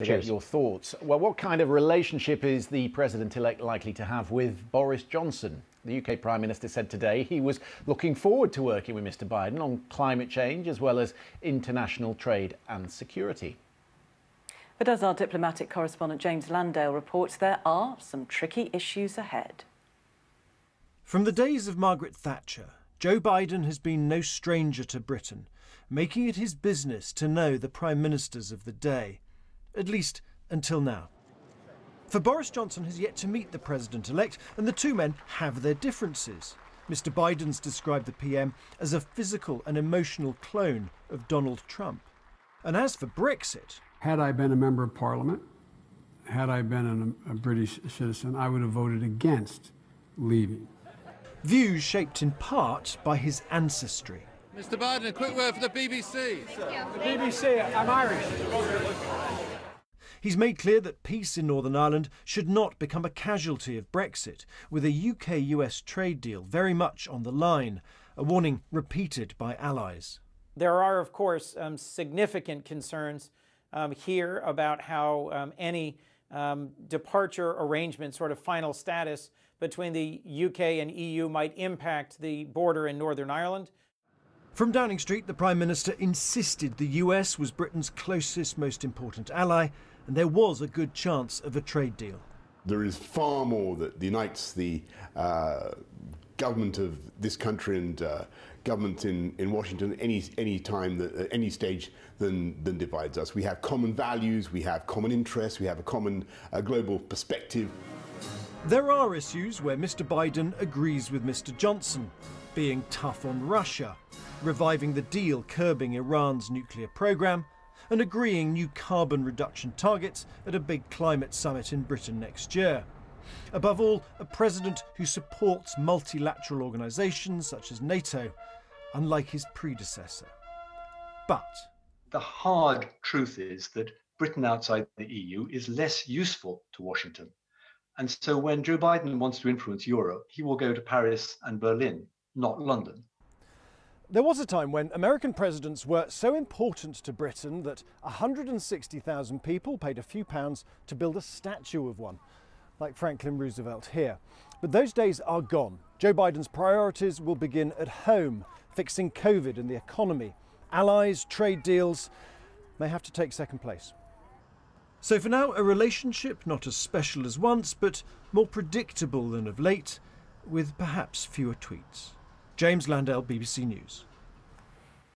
to get your thoughts. Well, what kind of relationship is the president elect likely to have with Boris Johnson? The UK Prime Minister said today he was looking forward to working with Mr. Biden on climate change as well as international trade and security. But as our diplomatic correspondent James Landale reports, there are some tricky issues ahead. From the days of Margaret Thatcher, Joe Biden has been no stranger to Britain, making it his business to know the prime ministers of the day at least until now. For Boris Johnson has yet to meet the president elect, and the two men have their differences. Mr. Biden's described the PM as a physical and emotional clone of Donald Trump. And as for Brexit, had I been a member of parliament, had I been an, a British citizen, I would have voted against leaving. Views shaped in part by his ancestry. Mr. Biden, a quick word for the BBC. The BBC, I'm Irish. He's made clear that peace in Northern Ireland should not become a casualty of Brexit, with a UK US trade deal very much on the line, a warning repeated by allies. There are, of course, um, significant concerns um, here about how um, any um, departure arrangement, sort of final status between the UK and EU, might impact the border in Northern Ireland. From Downing Street, the Prime Minister insisted the US was Britain's closest, most important ally and there was a good chance of a trade deal. There is far more that unites the uh, government of this country and uh, government in, in Washington any any time that, at any stage than than divides us. We have common values, we have common interests, we have a common uh, global perspective. There are issues where Mr. Biden agrees with Mr. Johnson, being tough on Russia, reviving the deal curbing Iran's nuclear program, and agreeing new carbon reduction targets at a big climate summit in Britain next year. Above all, a president who supports multilateral organisations such as NATO, unlike his predecessor. But the hard truth is that Britain outside the EU is less useful to Washington. And so when Joe Biden wants to influence Europe, he will go to Paris and Berlin, not London. There was a time when American presidents were so important to Britain that 160,000 people paid a few pounds to build a statue of one, like Franklin Roosevelt here. But those days are gone. Joe Biden's priorities will begin at home, fixing COVID and the economy. Allies, trade deals may have to take second place. So for now, a relationship not as special as once, but more predictable than of late, with perhaps fewer tweets. James Landale, BBC News.